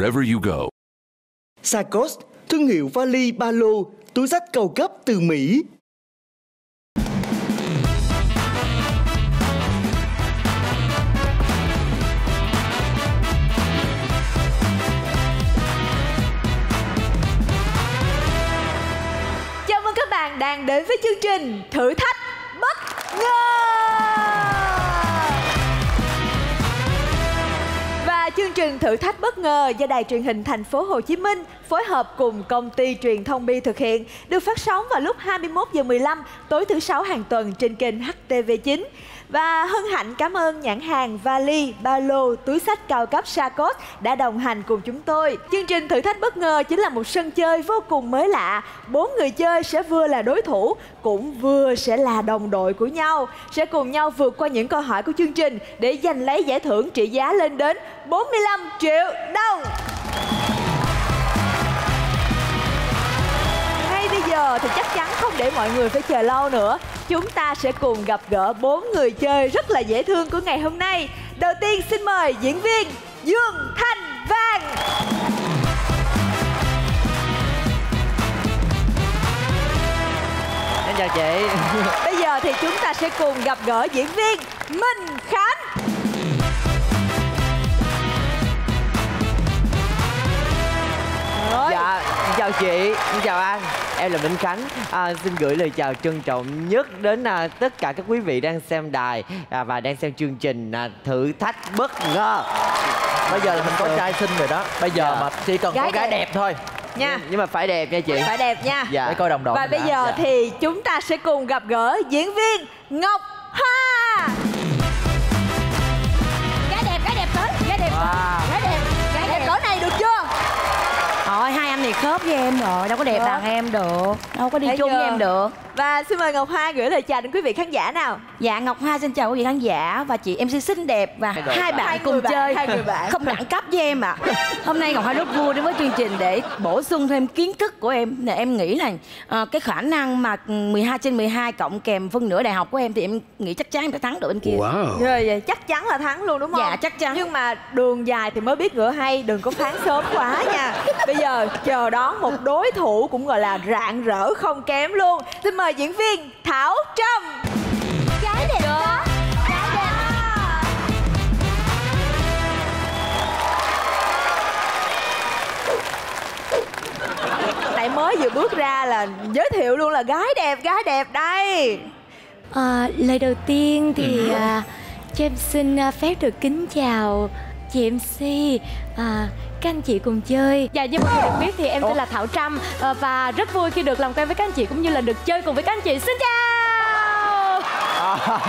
Wherever you go. Sarcos, thương hiệu vali ba lô, túi sách cao cấp từ Mỹ. Chào mừng các bạn đang đến với chương trình Thử thách bất ngờ. Trình Thử thách bất ngờ do Đài truyền hình Thành phố Hồ Chí Minh phối hợp cùng công ty truyền thông Bi thực hiện, được phát sóng vào lúc 21 giờ 15 tối thứ sáu hàng tuần trên kênh HTV9. Và hân hạnh cảm ơn nhãn hàng vali, ba lô, túi sách cao cấp Sarcos đã đồng hành cùng chúng tôi. Chương trình thử thách bất ngờ chính là một sân chơi vô cùng mới lạ. Bốn người chơi sẽ vừa là đối thủ, cũng vừa sẽ là đồng đội của nhau. Sẽ cùng nhau vượt qua những câu hỏi của chương trình để giành lấy giải thưởng trị giá lên đến 45 triệu đồng. Ngay bây giờ thì chắc chắn không để mọi người phải chờ lâu nữa Chúng ta sẽ cùng gặp gỡ bốn người chơi rất là dễ thương của ngày hôm nay. Đầu tiên xin mời diễn viên Dương Thanh Vang Em chào chị. Bây giờ thì chúng ta sẽ cùng gặp gỡ diễn viên Minh Khánh. Rồi. Dạ, chào chị, chào anh Em là Minh Khánh à, Xin gửi lời chào trân trọng nhất đến à, tất cả các quý vị đang xem đài à, Và đang xem chương trình à, Thử thách bất ngờ Bây giờ là mình có trai xinh rồi đó Bây giờ Dạ. mà chỉ cần Gái có gái đẹp. đẹp thôi Nha Nhưng mà phải đẹp nha chị Phải đẹp nha Dạ. Để coi đồng đội Và bây đã. giờ Dạ. thì chúng ta sẽ cùng gặp gỡ diễn viên Ngọc Hoa Gái đẹp, gái đẹp tới, gái đẹp tới, Wow. gái đẹp, này khớp với em rồi, đâu có đẹp Được. bằng em được, đâu có đi Thấy chung chưa? với em được. Và xin mời Ngọc Hoa gửi lời chào đến quý vị khán giả nào Dạ Ngọc Hoa xin chào quý vị khán giả và chị MC xinh đẹp và Hai hai bạn. bạn Hai cùng người bạn, chơi hai người bạn. không đẳng cấp với em ạ. Hôm nay Ngọc Hoa rất vui đến với chương trình để bổ sung thêm kiến thức của em. Nè, em nghĩ là ờ, cái khả năng mà 12 trên 12 cộng kèm phân nửa đại học của em thì em nghĩ chắc chắn em sẽ thắng được bên kia. Rồi vậy chắc chắn là thắng luôn đúng không? Dạ, chắc chắn. Nhưng mà đường dài thì mới biết ngựa hay Đừng có phán sớm quá nha Bây giờ chờ đón một đối thủ cũng gọi là rạng rỡ không kém luôn Xin mời diễn viên Thảo Trâm Gái đẹp đó. Gái đẹp. Tại mới vừa bước ra là giới thiệu luôn là gái đẹp, gái đẹp đây À, lời đầu tiên thì à, cho em xin phép được kính chào chị MC à, các anh chị cùng chơi. Dạ như mọi người được biết thì em tên là Thảo Trâm à, Và rất vui khi được làm quen với các anh chị cũng như là được chơi cùng với các anh chị. Xin chào!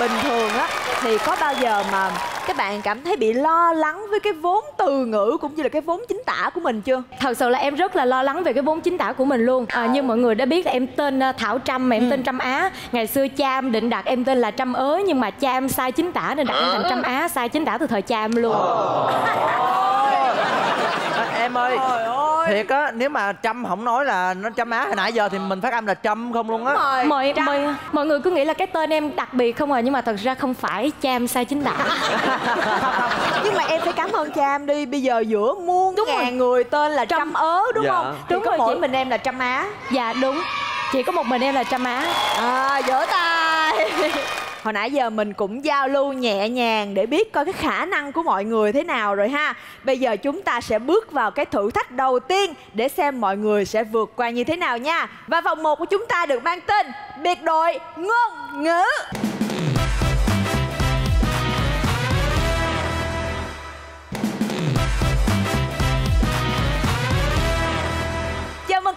Bình thường á thì có bao giờ mà các bạn cảm thấy bị lo lắng với cái vốn từ ngữ cũng như là cái vốn chính tả của mình chưa? Thật sự là em rất là lo lắng về cái vốn chính tả của mình luôn. À, Như mọi người đã biết là em tên à, Thảo Trâm mà em tên Trâm Á. Ngày xưa cha em định đặt em tên là Trâm ớ Nhưng mà cha em sai chính tả nên đặt em thành Trâm Á Sai chính tả từ thời cha em luôn. À, Em ơi Trời ơi. Thiệt á Nếu mà Trâm không nói là nó Trâm Á hồi nãy giờ Thì mình phát âm là Trâm không luôn á. Rồi, mọi, mọi mọi người cứ nghĩ là cái tên em đặc biệt không à nhưng mà thật ra không phải cha em sai chính tả Nhưng mà em phải cảm ơn cha em đi Bây giờ giữa muôn Đúng ngàn rồi. người tên là Trâm ớ đúng Dạ. không? Thì Đúng có rồi mỗi chị. mình em là Trâm Á dạ đúng chỉ có một mình em là Trâm Á À vỗ tay Hồi nãy giờ mình cũng giao lưu nhẹ nhàng để biết coi cái khả năng của mọi người thế nào rồi ha Bây giờ chúng ta sẽ bước vào cái thử thách đầu tiên để xem mọi người sẽ vượt qua như thế nào nha Và vòng 1 của chúng ta được mang tên Biệt đội ngôn ngữ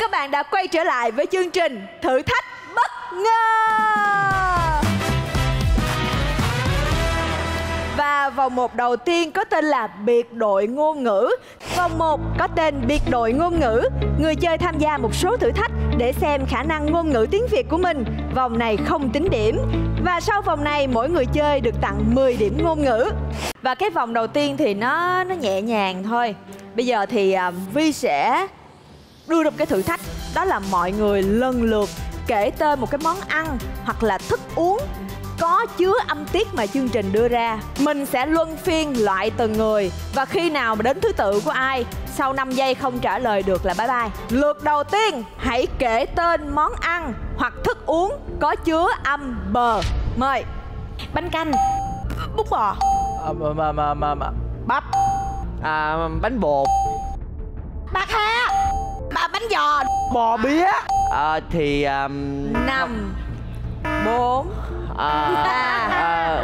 các bạn đã quay trở lại với chương trình Thử thách bất ngờ. Và vòng một đầu tiên có tên là biệt đội ngôn ngữ. Vòng 1 có tên biệt đội ngôn ngữ. Người chơi tham gia một số thử thách để xem khả năng ngôn ngữ tiếng Việt của mình. Vòng này không tính điểm. Và sau vòng này mỗi người chơi được tặng 10 điểm ngôn ngữ. Và cái vòng đầu tiên thì nó nó nhẹ nhàng thôi. Bây giờ thì uh, Vi sẽ đưa ra một cái thử thách đó là mọi người lần lượt kể tên một cái món ăn hoặc là thức uống có chứa âm tiết mà chương trình đưa ra. Mình sẽ luân phiên loại từng người và khi nào mà đến thứ tự của ai sau 5 giây không trả lời được là bye bye. Lượt đầu tiên, hãy kể tên món ăn hoặc thức uống có chứa âm bờ. Mời. Bánh canh bún bò à, mà, mà, mà, mà, mà. bắp à, bánh bột bạc bánh giò bò bía. À, thì um, 5 4 à, ba à,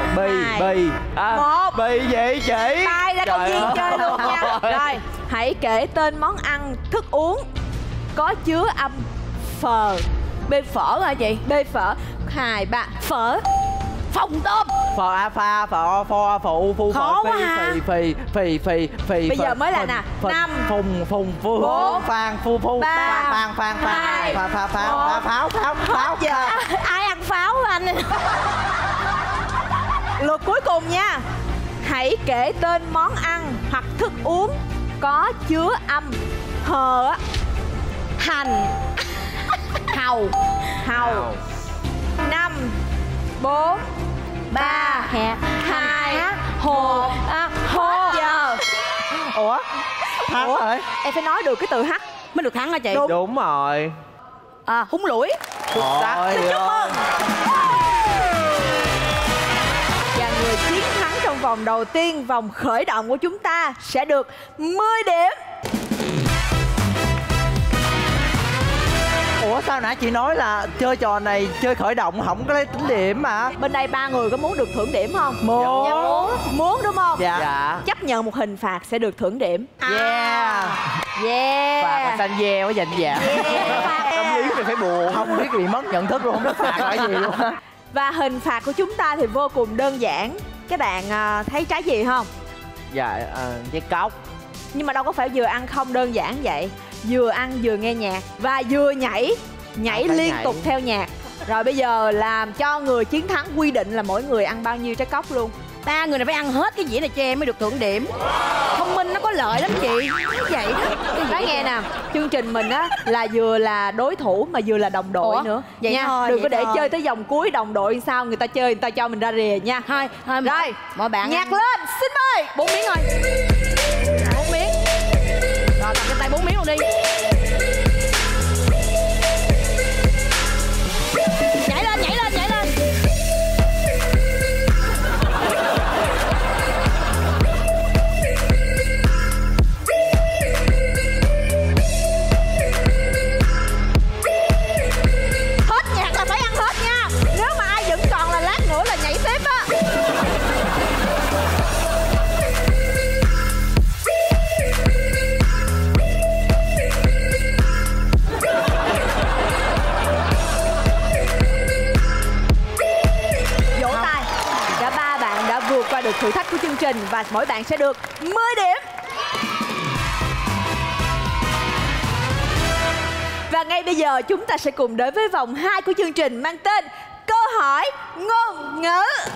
bì à, một. bì gì chị? Tay ra công viên ơi. chơi luôn nha. Rồi, hãy kể tên món ăn, thức uống có chứa âm phờ. Bê phở hả chị? Bê phở. Hai, ba, phở phồng tôm. Phò a pha phò pho phụ phu Khó phò quá phi ha. phì phì phì phì Bây giờ phì, mới là nè. Năm, phùng phùng phu bốn, phan phu phu ba, phan phan phan phan phan phan pháo pháo pháo giờ À, ai ăn pháo anh? Lượt cuối cùng nha. Hãy kể tên món ăn hoặc thức uống có chứa âm hờ hành. Hầu hầu năm bốn ba hai một. À, hết giờ. Ủa? Thắng rồi. Em phải nói được cái từ h mới được thắng hả chị? Đúng. đúng rồi. À, húng Xin chúc mừng. Và người chiến thắng trong vòng đầu tiên Vòng khởi động của chúng ta Sẽ được 10 điểm ủa sao nãy chị nói là chơi trò này chơi khởi động không có lấy tính điểm mà Bên đây ba người có muốn được thưởng điểm không? Muốn. Dạ, muốn. Muốn đúng không? Dạ. dạ. Chấp nhận một hình phạt sẽ được thưởng điểm. Yeah. Yeah. Phạt là xanh ve quá dành dạ Yeah. tâm lý thì phải buồn. Không biết bị mất nhận thức luôn không biết phạt là gì luôn á. Và hình phạt của chúng ta thì vô cùng đơn giản. Các bạn à, thấy trái gì không? dạ à, trái cóc. Nhưng mà đâu có phải vừa ăn không đơn giản vậy Vừa ăn vừa nghe nhạc Và vừa nhảy Nhảy À, liên nhảy. tục theo nhạc. Rồi bây giờ làm cho người chiến thắng quy định là mỗi người ăn bao nhiêu trái cóc luôn. Ba người này phải ăn hết cái dĩa này cho em mới được thưởng điểm. Thông minh nó có lợi lắm chị. Nói vậy đó. Cái Nói nghe nè Chương trình mình á là vừa là đối thủ mà vừa là đồng đội Ủa? nữa. Vậy nha thôi, Đừng có vậy để thôi. chơi tới vòng cuối đồng đội sao Người ta chơi người ta cho mình ra rìa nha. Thôi thôi Rồi mọi bạn Nhạc ăn. lên xin mời. Bốn miếng thôi. Bốn miếng rồi cầm trên tay bốn miếng luôn đi. Mỗi bạn sẽ được 10 điểm. Và ngay bây giờ chúng ta sẽ cùng đến với vòng 2 của chương trình mang tên Câu hỏi ngôn ngữ.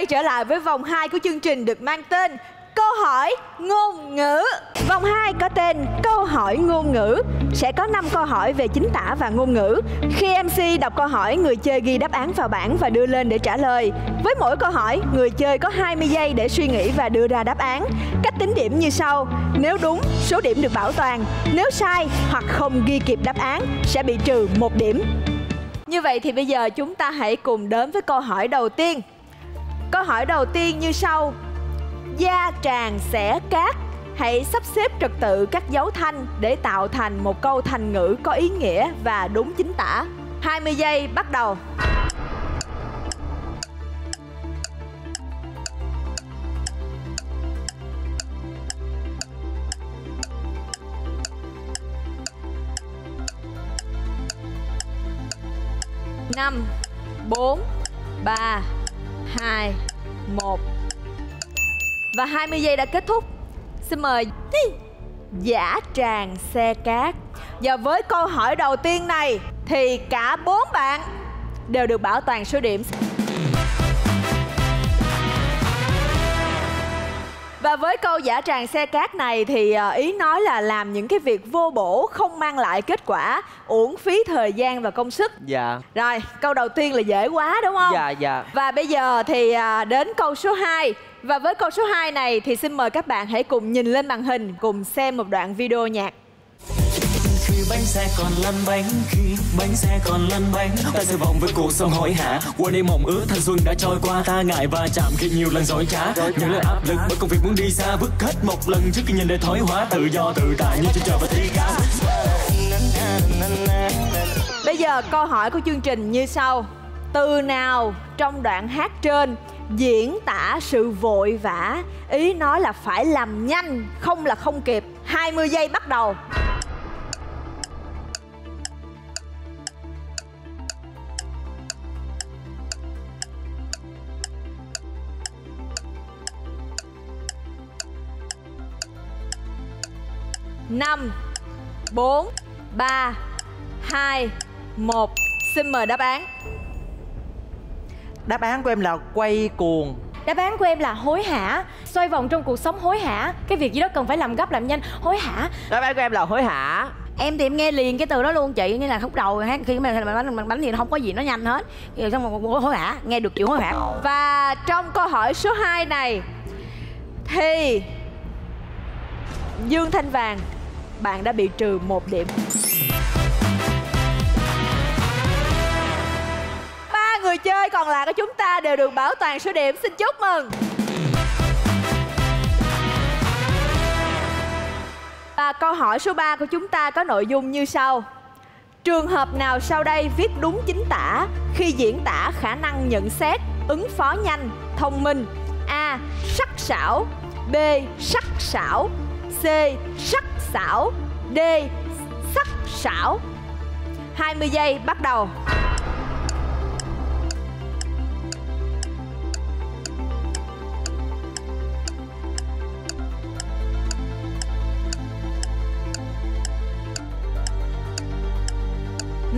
Quay trở lại với vòng 2 của chương trình được mang tên Câu hỏi ngôn ngữ. Vòng 2 có tên Câu hỏi ngôn ngữ. Sẽ có 5 câu hỏi về chính tả và ngôn ngữ. Khi MC đọc câu hỏi, người chơi ghi đáp án vào bảng và đưa lên để trả lời. Với mỗi câu hỏi, người chơi có 20 giây để suy nghĩ và đưa ra đáp án. Cách tính điểm như sau. Nếu đúng, số điểm được bảo toàn. Nếu sai hoặc không ghi kịp đáp án sẽ bị trừ một điểm. Như vậy thì bây giờ chúng ta hãy cùng đến với câu hỏi đầu tiên. Câu hỏi đầu tiên như sau. Gia tràng xẻ cát. Hãy sắp xếp trật tự các dấu thanh để tạo thành một câu thành ngữ có ý nghĩa và đúng chính tả. 20 giây, bắt đầu. năm, bốn, ba hai, một. Và 20 giây đã kết thúc. Xin mời giả tràng xe cát. Và với câu hỏi đầu tiên này Thì cả bốn bạn đều được bảo toàn số điểm. Và với câu giả tràng xe cát này thì ờ, ý nói là làm những cái việc vô bổ không mang lại kết quả, uổng phí thời gian và công sức. Dạ Rồi, câu đầu tiên là dễ quá đúng không? Dạ dạ Và bây giờ thì à, đến câu số 2 Và với câu số 2 này thì xin mời các bạn hãy cùng nhìn lên màn hình Cùng xem một đoạn video nhạc khi bánh xe còn lăn bánh khi bánh xe còn lăn bánh. Ta sẽ vòng với cuộc sống hối hả. Quên đi mộng ước thanh xuân đã trôi qua. Ta ngại và chạm khi nhiều lần dối trá. Những lời áp lực bởi công việc muốn đi xa. Vứt hết một lần trước khi nhìn để thoái hóa. Tự do tự tại như trên trời và thi ca. Bây giờ câu hỏi của chương trình như sau. Từ nào trong đoạn hát trên diễn tả sự vội vã? Ý nói là phải làm nhanh, không là không kịp. 20 giây bắt đầu. Năm bốn ba hai một. Xin mời đáp án. Đáp án của em là quay cuồng. Đáp án của em là hối hả. Xoay vòng trong cuộc sống hối hả. Cái việc gì đó cần phải làm gấp làm nhanh. Hối hả. Đáp án của em là hối hả. Em thì em nghe liền cái từ đó luôn chị. Như là khúc đầu hát. Khi mà bánh bánh, bánh thì không có gì nó nhanh hết. Rồi xong một hối hả. Nghe được chữ hối hả. Và trong câu hỏi số 2 này Thì Dương Thanh Vàng bạn đã bị trừ một điểm. Ba người chơi còn lại của chúng ta đều được bảo toàn số điểm. Xin chúc mừng. Và câu hỏi số 3 của chúng ta có nội dung như sau. Trường hợp nào sau đây viết đúng chính tả? Khi diễn tả khả năng nhận xét, ứng phó nhanh, thông minh? A. Sắc sảo. B. Sắc sảo. C. Sắc sảo. D. Sắc sảo. 20 giây bắt đầu.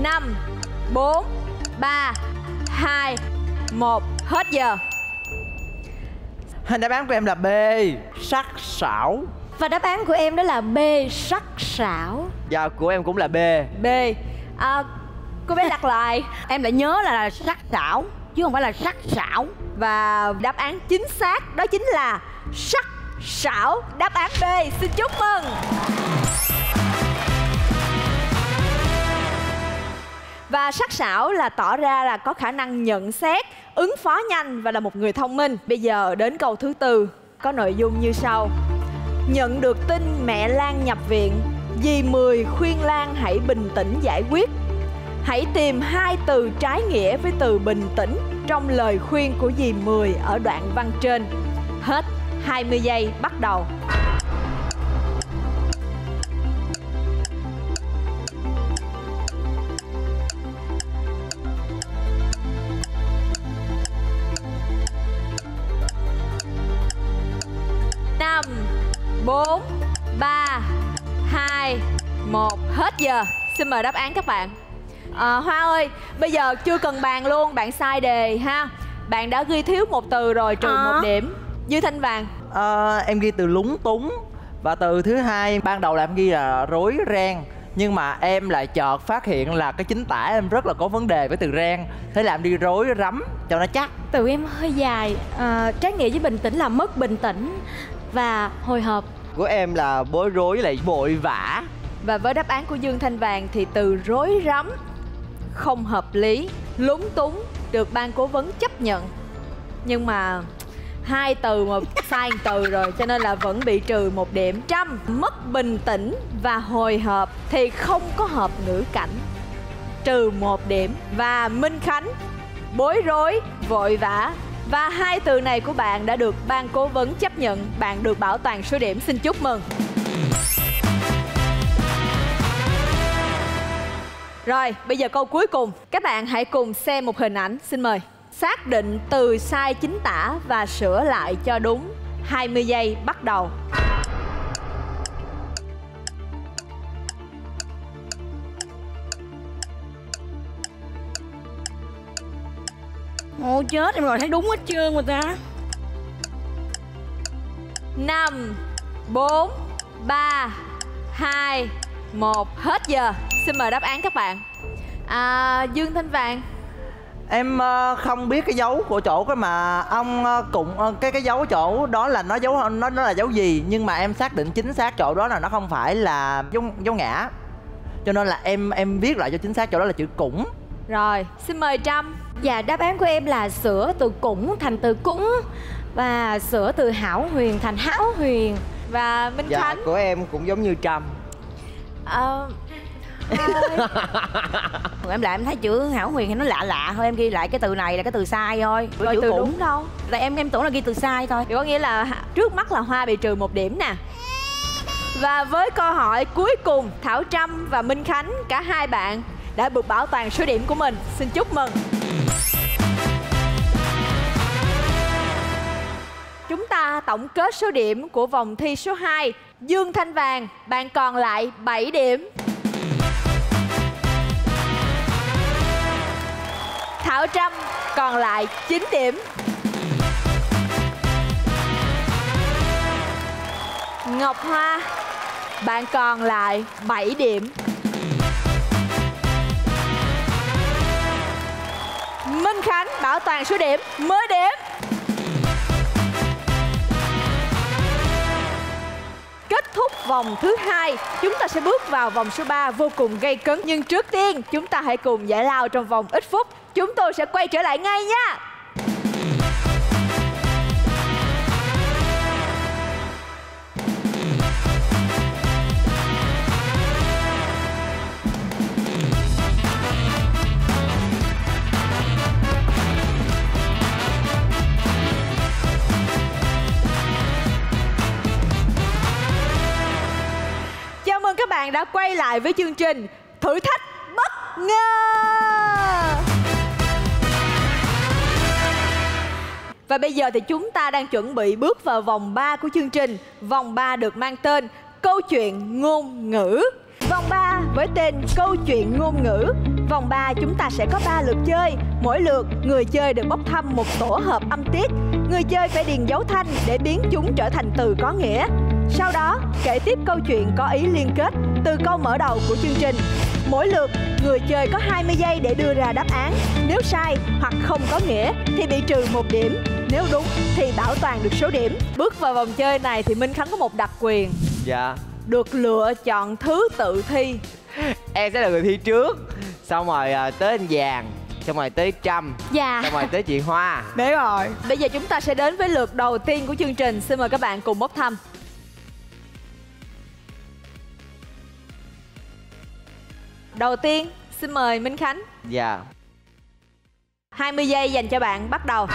Năm, bốn, ba, hai, một. Hết giờ. Hình đáp án của em là b. Sắc sảo. Và đáp án của em đó là B Sắc sảo. Dạ của em cũng là B. B. À, Cô bé đặt lại. Em lại nhớ là sắc sảo chứ không phải là sắc sảo. Và đáp án chính xác đó chính là sắc sảo. Đáp án B. Xin chúc mừng. Và sắc sảo là tỏ ra là có khả năng nhận xét, ứng phó nhanh và là một người thông minh. Bây giờ đến câu thứ tư. Có nội dung như sau. Nhận được tin mẹ Lan nhập viện, dì Mười khuyên Lan hãy bình tĩnh giải quyết. Hãy tìm hai từ trái nghĩa với từ bình tĩnh trong lời khuyên của dì Mười ở đoạn văn trên. Hết 20 giây bắt đầu. Một. Hết giờ. Xin mời đáp án các bạn. À, Hoa ơi Bây giờ chưa cần bàn luôn Bạn sai đề ha. Bạn đã ghi thiếu một từ rồi trừ À. một điểm. Dư Thanh Vàng. Ờ, em ghi từ lúng túng và từ thứ hai ban đầu là em ghi là rối ren nhưng mà em lại chợt phát hiện là cái chính tả em rất là có vấn đề với từ ren. Thế làm đi rối rắm cho nó chắc. Từ em hơi dài. À, Trái nghĩa với bình tĩnh là mất bình tĩnh Và hồi hộp. Của em là bối rối lại vội vã và với đáp án của Dương Thanh Vàng Thì từ rối rắm, Không hợp lý, Lúng túng Được ban cố vấn chấp nhận. Nhưng mà hai từ mà sai một từ rồi, cho nên là vẫn bị trừ một điểm. Trăm mất bình tĩnh và hồi hộp thì không có hợp ngữ cảnh. Trừ một điểm. Và minh khánh, bối rối, vội vã. Và hai từ này của bạn đã được ban cố vấn chấp nhận. Bạn được bảo toàn số điểm. Xin chúc mừng. Rồi, bây giờ câu cuối cùng. Các bạn hãy cùng xem một hình ảnh, xin mời. Xác định từ sai chính tả và sửa lại cho đúng. 20 giây bắt đầu. Ồ chết em rồi thấy đúng hết chưa người ta 5 4 3 2 một Hết giờ. Xin mời đáp án các bạn. À, Dương Thanh Vàng. Em ờ, không biết cái dấu của chỗ cái mà ông ờ, cũng ờ, cái cái dấu chỗ đó là nó dấu nó nó là dấu gì nhưng mà em xác định chính xác chỗ đó là nó không phải là dấu dấu ngã. Cho nên là em em viết lại cho chính xác chỗ đó là chữ cũng. Rồi xin mời Trâm. Dạ đáp án của em là sửa từ cũng thành từ cúng Và sửa từ hảo huyền thành hảo huyền. Và Minh dạ Khánh. của em cũng giống như trâm Ờ, em lại em thấy chữ hảo huyền thì nó lạ lạ thôi em ghi lại cái từ này là cái từ sai thôi. Rồi chữ từ cũng. đúng đâu. Tại em em tưởng là ghi từ sai thôi. Thì có nghĩa là trước mắt là Hoa bị trừ một điểm nè. Và với câu hỏi cuối cùng Thảo Trâm và Minh Khánh Cả hai bạn đã được bảo toàn số điểm của mình. Xin chúc mừng. Chúng ta tổng kết số điểm của vòng thi số 2 Dương Thanh Vàng, bạn còn lại 7 điểm. Thảo Trâm còn lại 9 điểm. Ngọc Hoa Bạn còn lại 7 điểm. Minh Khánh bảo toàn số điểm 10 điểm. Kết thúc vòng thứ hai. Chúng ta sẽ bước vào vòng số 3 vô cùng gây cấn. Nhưng trước tiên, chúng ta hãy cùng giải lao trong vòng ít phút. Chúng tôi sẽ quay trở lại ngay nha! Bạn đã quay lại với chương trình Thử thách bất ngờ. Và bây giờ thì chúng ta đang chuẩn bị bước vào vòng 3 của chương trình. Vòng 3 được mang tên Câu chuyện ngôn ngữ. Vòng 3 với tên Câu chuyện ngôn ngữ. Vòng 3 chúng ta sẽ có 3 lượt chơi. Mỗi lượt, người chơi được bốc thăm một tổ hợp âm tiết. Người chơi phải điền dấu thanh để biến chúng trở thành từ có nghĩa. Sau đó kể tiếp câu chuyện có ý liên kết từ câu mở đầu của chương trình. Mỗi lượt người chơi có 20 giây để đưa ra đáp án. Nếu sai hoặc không có nghĩa thì bị trừ một điểm. Nếu đúng thì bảo toàn được số điểm. Bước vào vòng chơi này thì Minh Khánh có một đặc quyền. Dạ. Được lựa chọn thứ tự thi. Em sẽ là người thi trước. Xong rồi à, tới anh vàng xong rồi tới trâm Dạ. xong rồi tới chị hoa. Để rồi. Bây giờ chúng ta sẽ đến với lượt đầu tiên của chương trình. Xin mời các bạn cùng bốc thăm Đầu tiên xin mời Minh Khánh. Dạ. 20 giây dành cho bạn bắt đầu.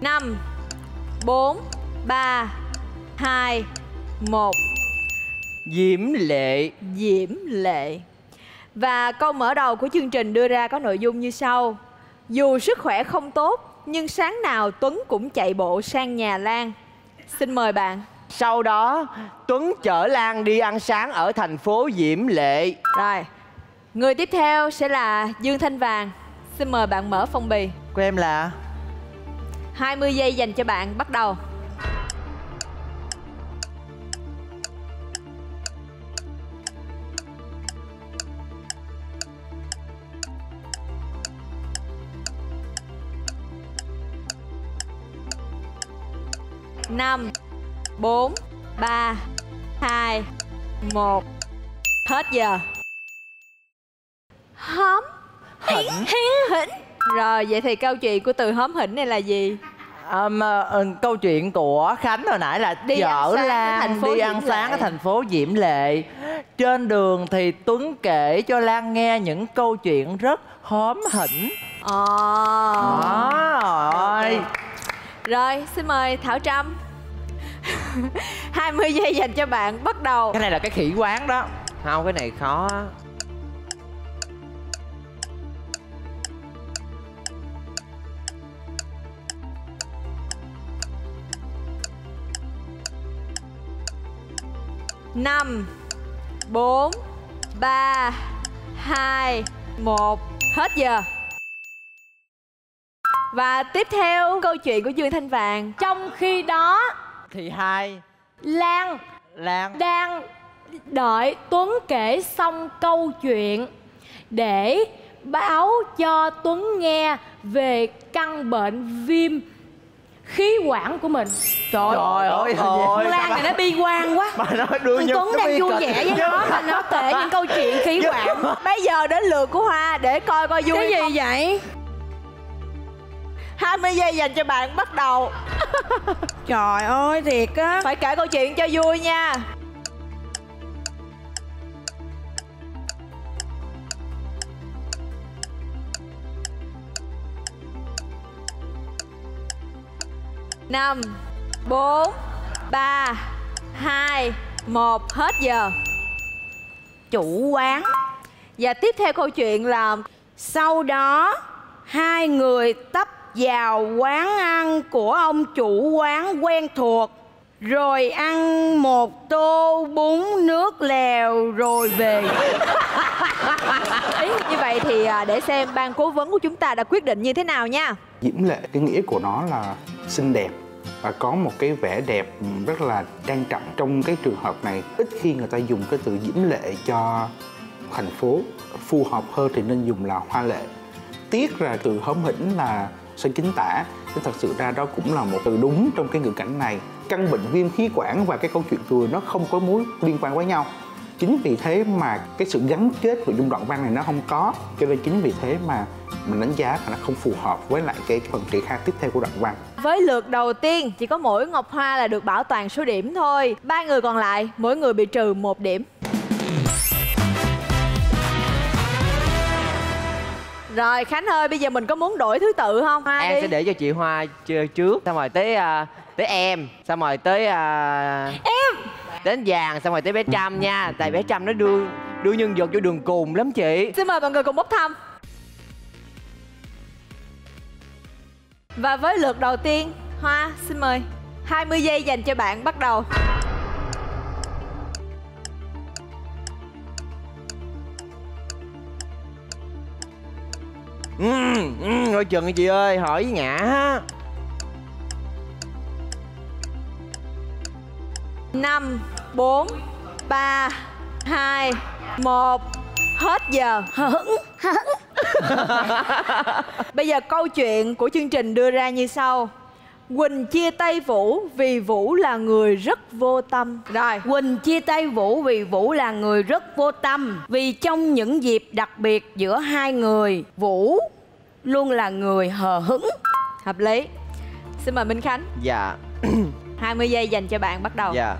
Năm bốn ba hai một. Diễm lệ. Diễm Lệ Và câu mở đầu của chương trình đưa ra có nội dung như sau. Dù sức khỏe không tốt Nhưng sáng nào Tuấn cũng chạy bộ sang nhà Lan. Xin mời bạn. Sau đó tuấn chở lan đi ăn sáng ở thành phố diễm lệ. Rồi Người tiếp theo sẽ là Dương Thanh Vàng. Xin mời bạn mở phong bì. Của em là? 20 giây dành cho bạn bắt đầu năm bốn ba hai một. Hết giờ. Hóm Hỉnh. Hỉnh Hỉnh. Rồi vậy thì câu chuyện của từ hóm hỉnh này là gì? Um, ờ, câu chuyện của Khánh hồi nãy là Đi ở Lan đi Diễm ăn sáng Lệ. ở thành phố Diễm Lệ. Trên đường thì Tuấn kể cho Lan nghe những câu chuyện rất hóm hỉnh. Ồ Đó, rồi ơi rồi, xin mời Thảo Trâm. 20 giây dành cho bạn bắt đầu. Cái này là cái khỉ quán đó. Không, cái này khó năm bốn ba hai một. Hết giờ. Và tiếp theo câu chuyện của Dương Thanh Vàng. Trong khi đó thì hai. Lan Lan. đang đợi Tuấn kể xong câu chuyện để báo cho Tuấn nghe về căn bệnh viêm khí quản của mình. Trời, Trời ơi, ơi, Lan này nó bi quan quá. Bà nói đưa Tuấn cái đang vui vẻ với nó mà nó kể những câu chuyện khí quản. Bây giờ đến lượt của Hoa để coi coi vui cái không. gì vậy 20 giây dành cho bạn bắt đầu. Trời ơi thiệt á. Phải kể câu chuyện cho vui nha. Năm bốn ba hai một hết giờ. Chủ quán. Và tiếp theo câu chuyện là sau đó hai người tấp vào quán ăn của ông chủ quán quen thuộc. Rồi ăn một tô bún nước lèo rồi về. Ý như vậy thì à, để xem ban cố vấn của chúng ta đã quyết định như thế nào nha. Diễm lệ cái nghĩa của nó là xinh đẹp và có một cái vẻ đẹp rất là trang trọng. Trong cái trường hợp này ít khi người ta dùng cái từ diễm lệ cho thành phố phù hợp hơn thì nên dùng là hoa lệ. Tiếc là từ hóm hỉnh là xoay chính tả. Nên thật sự ra đó cũng là một từ đúng trong cái ngữ cảnh này. Căn bệnh viêm khí quản và cái câu chuyện vừa nó không có mối liên quan với nhau. Chính vì thế mà cái sự gắn kết của dung đoạn văn này nó không có. Cho nên chính vì thế mà mình đánh giá là nó không phù hợp với lại cái phần triển khai tiếp theo của đoạn văn. Với lượt đầu tiên, chỉ có mỗi Ngọc Hoa là được bảo toàn số điểm thôi. Ba người còn lại, mỗi người bị trừ một điểm. Rồi Khánh ơi bây giờ mình có muốn đổi thứ tự không? Hoa em đi. sẽ để cho chị hoa chơi trước xong rồi tới à, tới em xong rồi tới à, em! đến vàng xong rồi tới bé trâm nha. Tại bé trâm nó đưa đưa nhân vật vô đường cùng lắm chị. Xin mời mọi người cùng bốc thăm. Và với lượt đầu tiên Hoa xin mời. 20 giây dành cho bạn bắt đầu ừ, ừ, coi chừng chị ơi hỏi với ngã năm bốn ba hai một. Hết giờ. Bây giờ câu chuyện của chương trình đưa ra như sau Quỳnh chia tay Vũ vì Vũ là người rất vô tâm. Rồi. Quỳnh chia tay Vũ vì Vũ là người rất vô tâm. Vì trong những dịp đặc biệt giữa hai người Vũ luôn là người hờ hững. Hợp lý. Xin mời Minh Khánh. Dạ. 20 giây dành cho bạn bắt đầu. Dạ.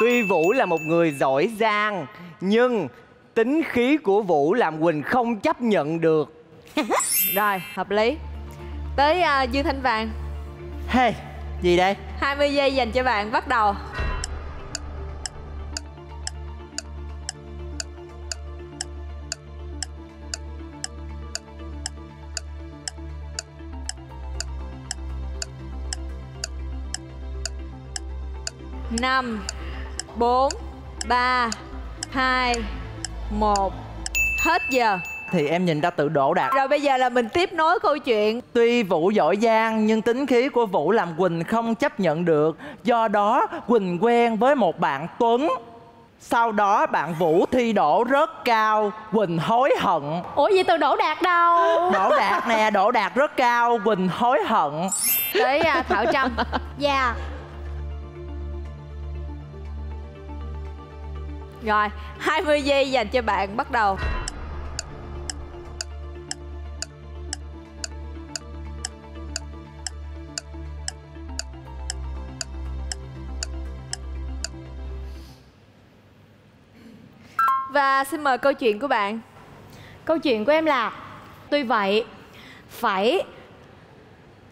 Tuy Vũ là một người giỏi giang Nhưng tính khí của Vũ làm Quỳnh không chấp nhận được. Rồi hợp lý. Tới à, Dương Thanh Vàng. Hey, gì đây? 20 giây dành cho bạn bắt đầu. Năm bốn ba hai một. Hết giờ. Thì em nhìn ra tự đổ đạt Rồi bây giờ là mình tiếp nối câu chuyện. Tuy Vũ giỏi giang nhưng tính khí của Vũ làm Quỳnh không chấp nhận được. Do đó Quỳnh quen với một bạn Tuấn. Sau đó bạn Vũ thi đỗ rất cao. Quỳnh hối hận. Ủa vậy từ đổ đạt đâu? Đỗ đạt nè, đỗ đạt rất cao. Quỳnh hối hận. Tới à, Thảo Trâm. Dạ Rồi 20 giây dành cho bạn, bắt đầu. Và xin mời câu chuyện của bạn. Câu chuyện của em là, Tuy vậy, Phải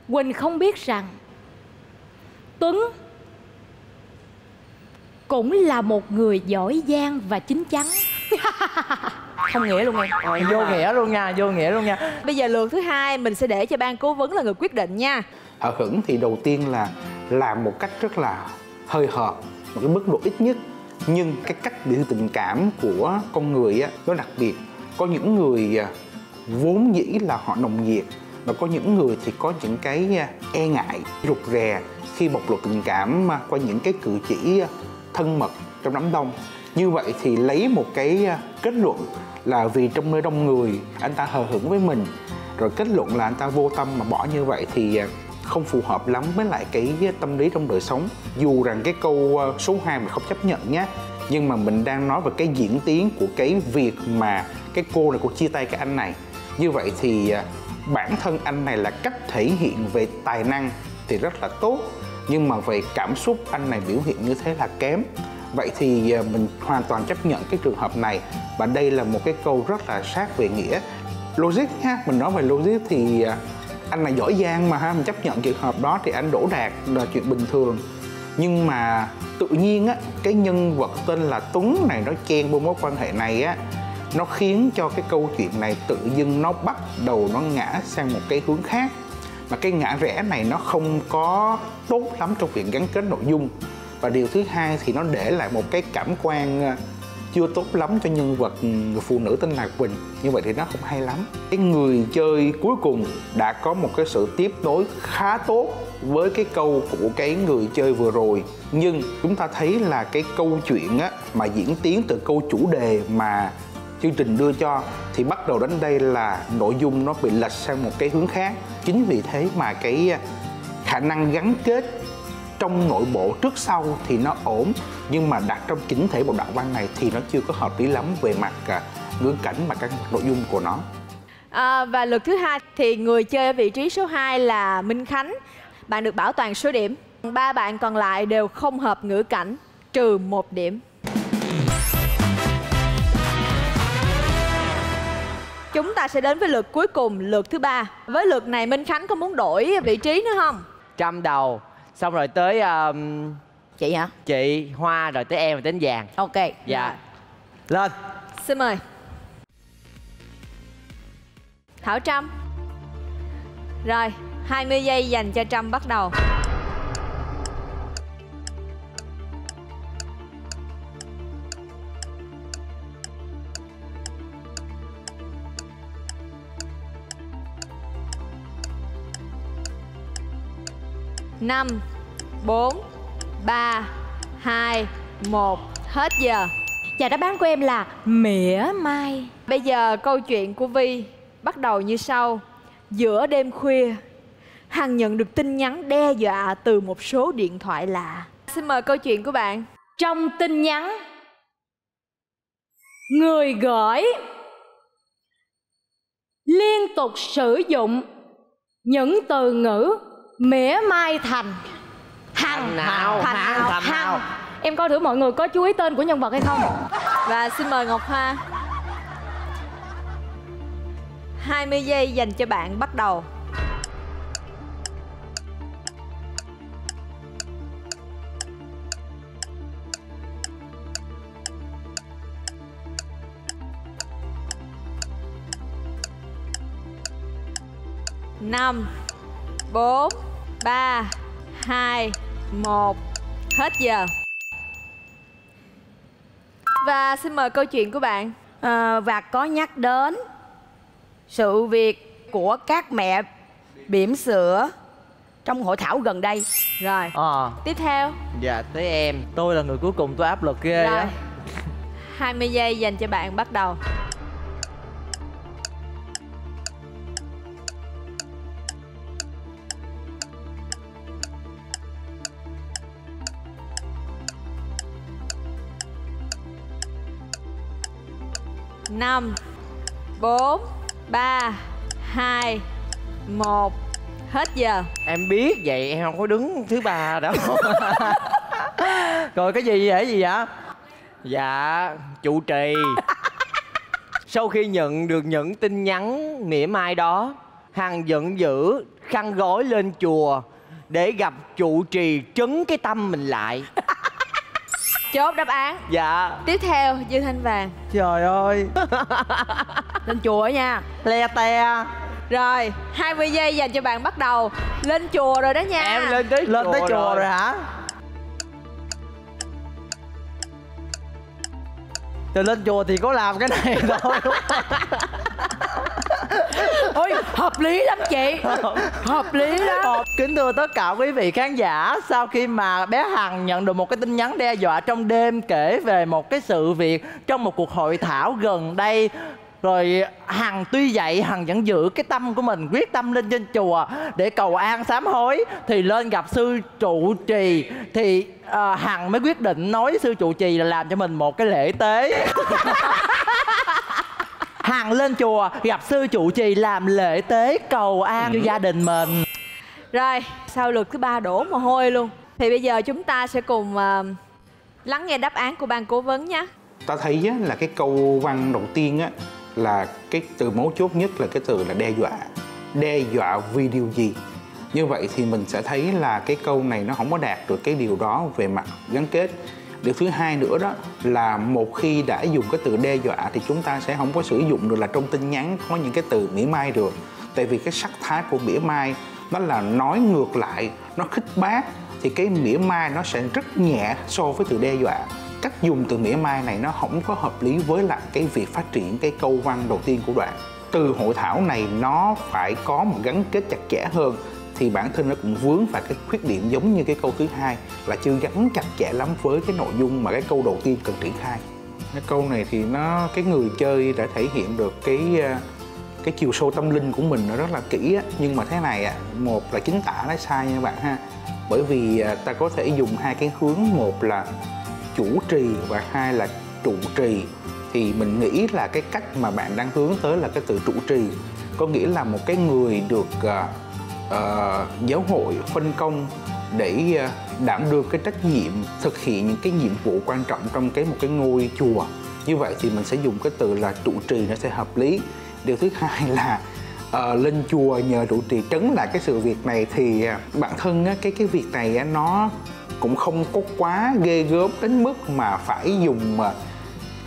Quỳnh không biết rằng Tuấn cũng là một người giỏi giang và chín chắn. Không nghĩa luôn em. Rồi, vô nghĩa luôn nha vô nghĩa luôn nha. Bây giờ lượt thứ hai mình sẽ để cho ban cố vấn là người quyết định nha. hờ hững thì đầu tiên là làm một cách rất là hơi hợt một cái mức độ ít nhất. Nhưng cái cách biểu tình cảm của con người á nó đặc biệt. Có những người à, vốn dĩ là họ nồng nhiệt và có những người thì có những cái à, e ngại rụt rè khi bộc lộ tình cảm à, qua những cái cử chỉ thân mật trong đám đông. Như vậy thì lấy một cái à, kết luận là vì trong nơi đông người anh ta hờ hững với mình, rồi kết luận là anh ta vô tâm mà bỏ như vậy thì à, không phù hợp lắm với lại cái tâm lý trong đời sống. Dù rằng cái câu à, số 2 mình không chấp nhận nhé, nhưng mà mình đang nói về cái diễn tiến của cái việc mà cái cô này, cô chia tay cái anh này. Như vậy thì bản thân anh này là cách thể hiện về tài năng thì rất là tốt nhưng mà về cảm xúc anh này biểu hiện như thế là kém. Vậy thì à, mình hoàn toàn chấp nhận cái trường hợp này. Và đây là một cái câu rất là sát về nghĩa. Logic ha, mình nói về logic thì à, anh này giỏi giang mà ha, mình chấp nhận trường hợp đó thì anh đổ đạt là chuyện bình thường. Nhưng mà tự nhiên á, cái nhân vật tên là Tuấn này nó chen vô mối quan hệ này á, nó khiến cho cái câu chuyện này tự dưng nó bắt đầu nó ngã sang một cái hướng khác mà cái ngã rẽ này nó không có tốt lắm trong việc gắn kết nội dung. Và điều thứ hai thì nó để lại một cái cảm quan ờ, chưa tốt lắm cho nhân vật ừ, người phụ nữ tên là Quỳnh. Như vậy thì nó không hay lắm. Cái người chơi cuối cùng đã có một cái sự tiếp nối khá tốt với cái câu của cái người chơi vừa rồi. Nhưng chúng ta thấy là cái câu chuyện á, mà diễn tiến từ câu chủ đề mà chương trình đưa cho, thì bắt đầu đến đây là nội dung nó bị lệch sang một cái hướng khác chính vì thế mà cái à, khả năng gắn kết trong nội bộ trước sau thì nó ổn nhưng mà đặt trong chính thể một đoạn văn này thì nó chưa có hợp lý lắm về mặt à, ngữ cảnh và các nội dung của nó À, và lượt thứ hai thì người chơi ở vị trí số 2 là Minh Khánh. Bạn được bảo toàn số điểm. Ba bạn còn lại đều không hợp ngữ cảnh, trừ một điểm. Chúng ta sẽ đến với lượt cuối cùng, lượt thứ ba. Với lượt này Minh Khánh có muốn đổi vị trí nữa không? Trăm đầu Xong rồi tới um, chị hả chị Hoa rồi tới em rồi tới vàng ok Dạ Lên Xin mời. Thảo Trâm. Rồi, 20 giây dành cho Trâm bắt đầu. Năm bốn ba hai một hết giờ Và đáp án của em là mỉa mai Bây giờ câu chuyện của Vi bắt đầu như sau. Giữa đêm khuya, Hằng nhận được tin nhắn đe dọa từ một số điện thoại lạ. Xin mời câu chuyện của bạn. Trong tin nhắn Người gửi Liên tục sử dụng Những từ ngữ Mỉa mai thành Hằng nào Thành Hằng, nào thành nào. Em coi thử mọi người có chú ý tên của nhân vật hay không Và xin mời Ngọc Hoa. 20 giây dành cho bạn bắt đầu. năm bốn ba hai một. Hết giờ. Và xin mời câu chuyện của bạn. À, và có nhắc đến sự việc của các mẹ bỉm sữa trong hội thảo gần đây. Rồi. Ờ. Tiếp theo. Dạ tới em. Tôi là người cuối cùng tôi áp lực ghê rồi. á 20 giây dành cho bạn bắt đầu năm, bốn, ba, hai, một. Hết giờ. Em biết vậy, em không có đứng thứ ba đâu. Rồi cái gì vậy gì vậy? Dạ chủ trì. Sau khi nhận được những tin nhắn mỉa mai đó, Hằng giận dữ khăn gói lên chùa Để gặp trụ trì trấn cái tâm mình lại. Chốt đáp án. Dạ. Tiếp theo Dương Thanh Vàng. Trời ơi. Lên chùa nha. Le te. Rồi 20 giây dành cho bạn bắt đầu. Lên chùa rồi đó nha. Em lên tới Lên tới chùa rồi hả? Từ lên chùa thì có làm cái này thôi Ôi hợp lý lắm chị. Hợp lý lắm ờ, Kính thưa tất cả quý vị khán giả Sau khi mà bé Hằng nhận được một cái tin nhắn đe dọa trong đêm Kể về một cái sự việc trong một cuộc hội thảo gần đây rồi Hằng tuy vậy Hằng vẫn giữ cái tâm của mình quyết tâm lên trên chùa để cầu an sám hối thì lên gặp sư trụ trì. Thì uh, Hằng mới quyết định nói sư trụ trì là làm cho mình một cái lễ tế. Hằng lên chùa gặp sư trụ trì làm lễ tế cầu an cho gia đình mình. Rồi sau lượt thứ ba đổ mồ hôi luôn. Thì bây giờ chúng ta sẽ cùng uh, lắng nghe đáp án của ban cố vấn nhé. Ta thấy á, là cái câu văn đầu tiên á là cái từ mấu chốt nhất là cái từ là đe dọa. Đe dọa vì điều gì? Như vậy thì mình sẽ thấy là cái câu này nó không có đạt được cái điều đó về mặt gắn kết điều thứ hai nữa đó là một khi đã dùng cái từ đe dọa thì chúng ta sẽ không có sử dụng được là trong tin nhắn có những cái từ mỉa mai được. Tại vì cái sắc thái của mỉa mai nó là nói ngược lại, nó khích bác thì cái mỉa mai nó sẽ rất nhẹ so với từ đe dọa. Cách dùng từ mỉa mai này nó không có hợp lý với lại cái việc phát triển cái câu văn đầu tiên của đoạn từ hội thảo này nó phải có một gắn kết chặt chẽ hơn thì bản thân nó cũng vướng phải cái khuyết điểm giống như cái câu thứ hai là chưa gắn chặt chẽ lắm với cái nội dung mà cái câu đầu tiên cần triển khai. Cái câu này thì nó, cái người chơi đã thể hiện được cái à, cái chiều sâu tâm linh của mình nó rất là kỹ á. Nhưng mà thế này á, một là chính tả nó sai nha bạn ha. Bởi vì à, ta có thể dùng hai cái hướng, một là chủ trì và hai là trụ trì. Thì mình nghĩ là cái cách mà bạn đang hướng tới là cái từ trụ trì. Có nghĩa là một cái người được à, uh, giáo hội phân công để uh, đảm đương cái trách nhiệm thực hiện những cái nhiệm vụ quan trọng trong cái một cái ngôi chùa. Như vậy thì mình sẽ dùng cái từ là trụ trì nó sẽ hợp lý. Điều thứ hai là uh, lên chùa nhờ trụ trì. Trấn lại cái sự việc này thì uh, bản thân á, cái cái việc này á, nó cũng không có quá ghê gớm đến mức mà phải dùng uh,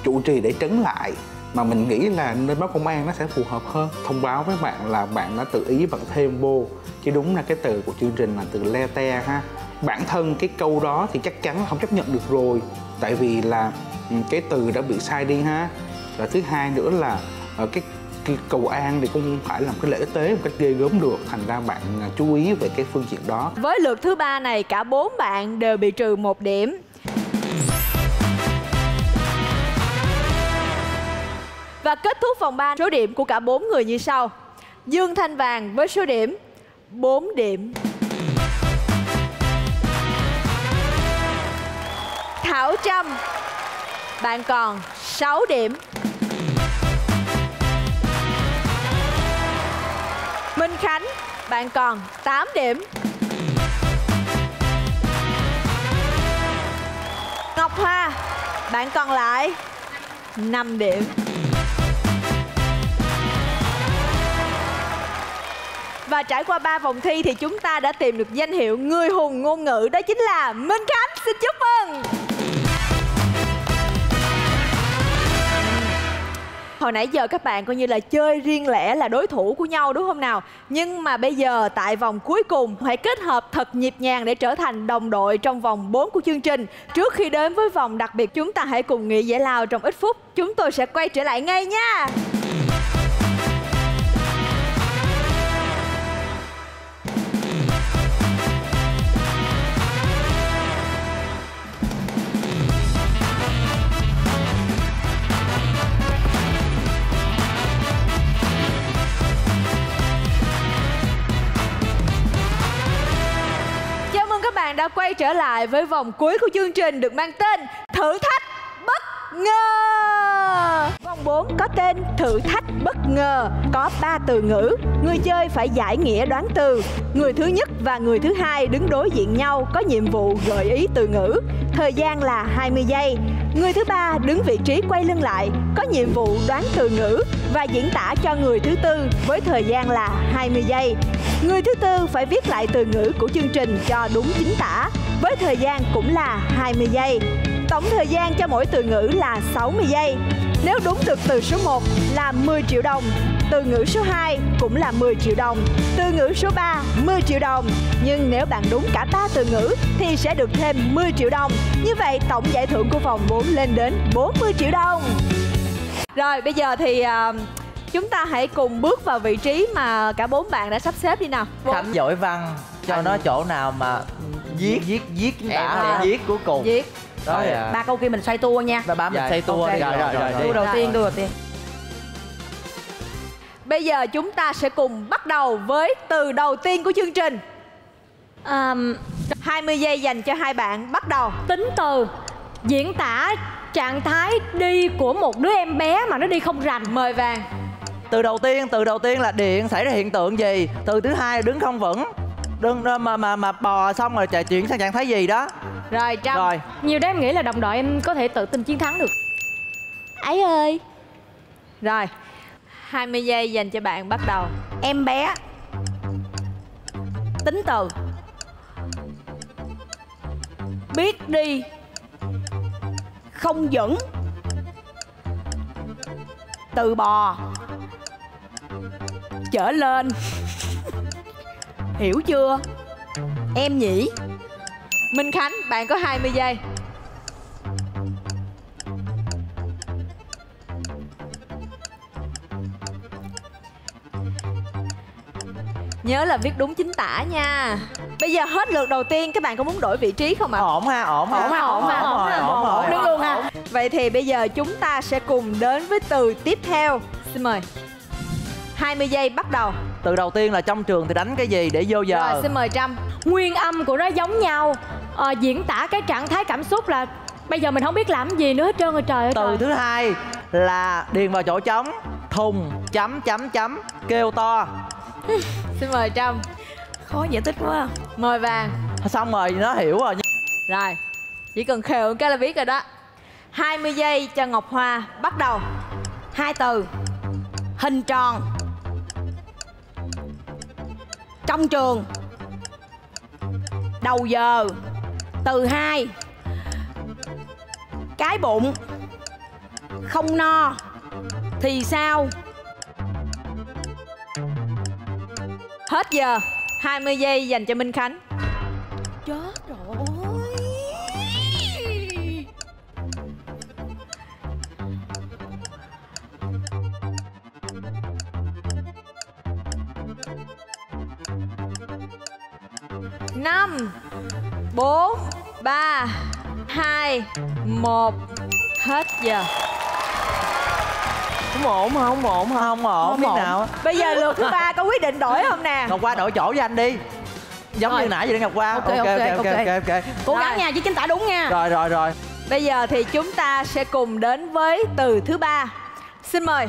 trụ trì để trấn lại mà mình nghĩ là nên báo công an nó sẽ phù hợp hơn. Thông báo với bạn là bạn đã tự ý bạn thêm vô. Chứ đúng là cái từ của chương trình là từ le te ha. Bản thân cái câu đó thì chắc chắn không chấp nhận được rồi. Tại vì là ừ, cái từ đã bị sai đi ha. Và thứ hai nữa là ở cái cái cầu an thì cũng không phải làm cái lễ tế một cách ghê gớm được. Thành ra bạn à, chú ý về cái phương diện đó. Với lượt thứ ba này, cả bốn bạn đều bị trừ một điểm. Và kết thúc vòng 3 số điểm của cả bốn người như sau. Dương Thanh Vàng với số điểm 4 điểm. Thảo Trâm, Bạn còn 6 điểm. Minh Khánh, Bạn còn 8 điểm. Ngọc Hoa, Bạn còn lại 5 điểm. Và trải qua 3 vòng thi thì chúng ta đã tìm được danh hiệu người hùng ngôn ngữ, đó chính là Minh Khánh. Xin chúc mừng. Hồi nãy giờ các bạn coi như là chơi riêng lẻ là đối thủ của nhau, đúng không nào? Nhưng mà bây giờ tại vòng cuối cùng hãy kết hợp thật nhịp nhàng để trở thành đồng đội trong vòng 4 của chương trình. Trước khi đến với vòng đặc biệt, chúng ta hãy cùng nghỉ giải lao trong ít phút. Chúng tôi sẽ quay trở lại ngay nha. Bạn đã quay trở lại với vòng cuối của chương trình được mang tên Thử thách bất ngờ. Vòng 4 có tên Thử thách bất ngờ, có 3 từ ngữ. Người chơi phải giải nghĩa đoán từ. Người thứ nhất và người thứ hai đứng đối diện nhau có nhiệm vụ gợi ý từ ngữ. Thời gian là 20 giây. Người thứ ba đứng vị trí quay lưng lại, có nhiệm vụ đoán từ ngữ và diễn tả cho người thứ tư với thời gian là 20 giây. Người thứ tư phải viết lại từ ngữ của chương trình cho đúng chính tả với thời gian cũng là 20 giây. Tổng thời gian cho mỗi từ ngữ là 60 giây. Nếu đúng được từ số 1 là 10 triệu đồng, từ ngữ số 2 cũng là 10 triệu đồng, từ ngữ số 3 10 triệu đồng. Nhưng nếu bạn đúng cả 3 từ ngữ thì sẽ được thêm 10 triệu đồng. Như vậy tổng giải thưởng của vòng 4 lên đến 40 triệu đồng. Rồi bây giờ thì uh, chúng ta hãy cùng bước vào vị trí mà cả bốn bạn đã sắp xếp đi nào. khánh giỏi văn cho nó chỗ nào mà viết viết viết chính em tả sẽ viết cuối cùng Viết. Rồi, à. ba câu kia mình xoay tua nha và ba mình Dạ, xây tua ok. đi Rồi, rồi, rồi, đi. tua đầu tiên tua đầu tiên Bây giờ chúng ta sẽ cùng bắt đầu với từ đầu tiên của chương trình. à, 20 giây dành cho hai bạn bắt đầu. tính từ diễn tả trạng thái đi của một đứa em bé mà nó đi không rành Mời vàng. từ đầu tiên từ đầu tiên là điện xảy ra hiện tượng gì từ thứ hai là đứng không vững đứng mà mà mà bò xong rồi chạy chuyển sang trạng thái gì đó. Rồi Trâm. rồi. nhiều đứa em nghĩ là đồng đội em có thể tự tin chiến thắng được. Ấy ơi. Rồi. 20 giây dành cho bạn bắt đầu. em bé. Tính từ. Biết đi. Không vững từ bò. Trở lên hiểu chưa em nhỉ Minh Khánh, bạn có 20 giây. Nhớ là viết đúng chính tả nha. Bây giờ hết lượt đầu tiên, các bạn có muốn đổi vị trí không ạ? ổn ha ổn ha Ổn ha, ổn ha, ổn ha. ổn rồi đứng luôn ha Vậy thì bây giờ chúng ta sẽ cùng đến với từ tiếp theo. Xin mời. 20 giây bắt đầu. Từ đầu tiên là trong trường thì đánh cái gì để vô giờ Rồi xin mời Trâm. nguyên âm của nó giống nhau Ờ, diễn tả cái trạng thái cảm xúc là bây giờ mình không biết làm gì nữa hết trơn rồi trời ơi từ trời. thứ hai là điền vào chỗ trống thùng chấm chấm chấm kêu to Xin mời Trâm. khó giải thích quá Mời vàng. xong rồi nó hiểu rồi Rồi. Chỉ cần khều cái là biết rồi đó. 20 giây cho Ngọc Hoa bắt đầu. hai từ hình tròn trong trường đầu giờ, từ hai cái bụng, không no, thì sao Hết giờ. 20 giây dành cho Minh Khánh. Không ổn không ổn hả không ổn Không biết ổn. nào Bây giờ lượt thứ ba có quyết định đổi không nè? ngọc qua đổi chỗ với anh đi giống Rồi. như nãy vậy đó ngọc qua Ok, ok ok ok, ok ok. ok ok cố Rồi. gắng nha chứ chính tả đúng nha rồi rồi rồi Bây giờ thì chúng ta sẽ cùng đến với từ thứ ba. Xin mời.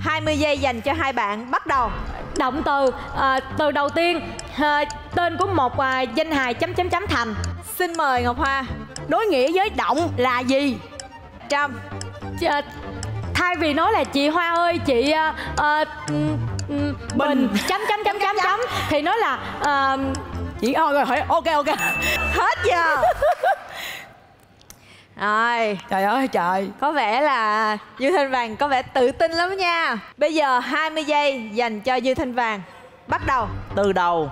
20 giây dành cho hai bạn bắt đầu. động từ ờ, từ đầu tiên ờ, tên của một ờ, danh hài chấm chấm chấm thành Xin mời Ngọc Hoa. đối nghĩa với động là gì Trâm. Ờ, thay vì nói là chị Hoa ơi chị ừm, ừm, Bình. Chấm chấm chấm chấm chấm. Thì nói là ờ, chị ơi rồi hỏi ok ok. Hết giờ. Rồi, trời ơi trời. Có vẻ là Dư Thanh Vàng có vẻ tự tin lắm nha. Bây giờ 20 giây dành cho Dư Thanh Vàng. Bắt đầu. từ đầu.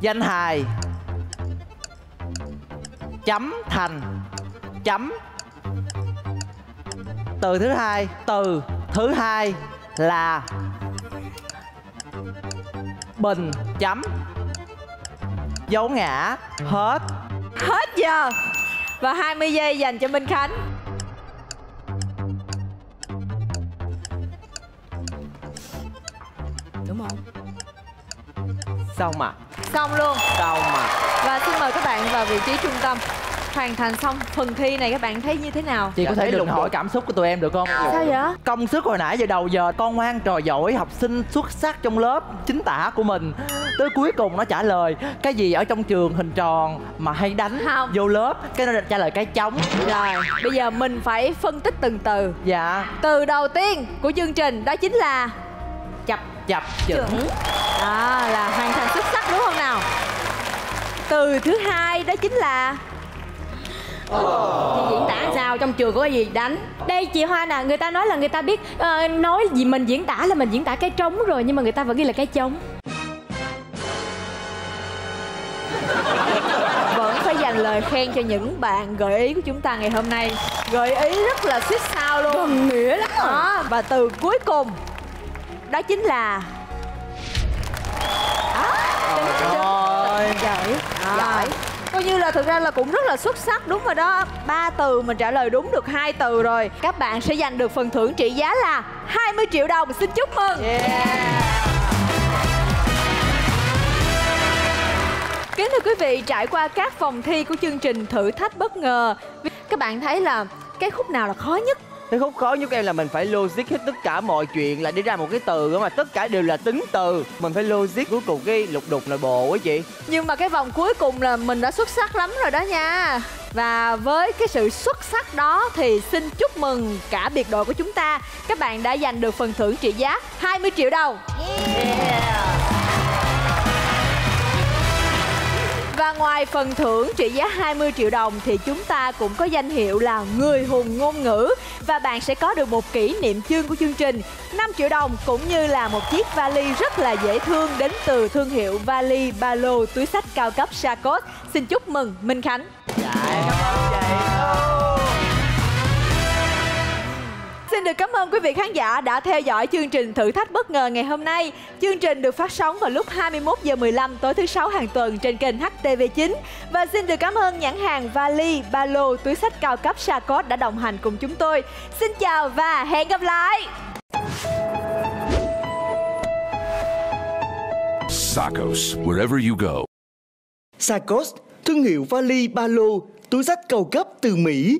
Danh hài. Chấm thành. Chấm từ thứ hai từ thứ hai là bình chấm dấu ngã hết Hết giờ. Và 20 giây dành cho Minh Khánh. đúng không xong mà Xong luôn. xong mà Và xin mời các bạn vào vị trí trung tâm. Hoàn thành xong phần thi này các bạn thấy như thế nào? chị có Dạ, thể đừng hỏi cảm xúc của tụi em được không Sao vậy? công sức hồi nãy giờ đầu giờ con ngoan trò giỏi học sinh xuất sắc trong lớp chính tả của mình tới cuối cùng nó trả lời cái gì ở trong trường hình tròn mà hay đánh Không. vô lớp cái nó trả lời cái trống Rồi, bây giờ mình phải phân tích từng từ. dạ Từ đầu tiên của chương trình đó chính là chập chập chững đó là hoàn thành xuất sắc đúng không nào? Từ thứ hai đó chính là chị diễn tả sao trong trường có cái gì đánh? Đây chị hoa nè người ta nói là người ta biết ờ, nói gì mình diễn tả là mình diễn tả cái trống rồi nhưng mà người ta vẫn ghi là cái trống. Vẫn phải dành lời khen cho những bạn gợi ý của chúng ta ngày hôm nay. Gợi ý rất là xích sao luôn. Gần nghĩa lắm à. và từ cuối cùng đó chính là Rồi. giỏi. Giỏi coi như là thực ra là cũng rất là xuất sắc đúng rồi đó. Ba từ mình trả lời đúng được hai từ rồi. Các bạn sẽ giành được phần thưởng trị giá là 20 triệu đồng. Xin chúc mừng. Kính thưa quý vị, trải qua các vòng thi của chương trình thử thách bất ngờ Các bạn thấy là cái khúc nào là khó nhất? Cái khúc khó nhất em là mình phải logic hết tất cả mọi chuyện, là đi ra một cái từ đó mà tất cả đều là tính từ. Mình phải logic cuối cùng cái lục đục nội bộ á chị. Nhưng mà cái vòng cuối cùng là mình đã xuất sắc lắm rồi đó nha. Và với cái sự xuất sắc đó thì xin chúc mừng cả biệt đội của chúng ta. Các bạn đã giành được phần thưởng trị giá 20 triệu đồng. Và ngoài phần thưởng trị giá 20 triệu đồng thì chúng ta cũng có danh hiệu là người hùng ngôn ngữ và bạn sẽ có được một kỷ niệm chương của chương trình 5 triệu đồng cũng như là một chiếc vali rất là dễ thương đến từ thương hiệu vali ba lô túi sách cao cấp Sacos. Xin chúc mừng Minh Khánh. Xin được cảm ơn quý vị khán giả đã theo dõi chương trình thử thách bất ngờ ngày hôm nay. Chương trình được phát sóng vào lúc 21 giờ 15 tối thứ sáu hàng tuần trên kênh HTV9 và xin được cảm ơn nhãn hàng vali, ba lô, túi sách cao cấp Sacos đã đồng hành cùng chúng tôi. Xin chào và hẹn gặp lại. Sacos, wherever you go. Sacos, thương hiệu vali ba lô, túi sách cao cấp từ Mỹ.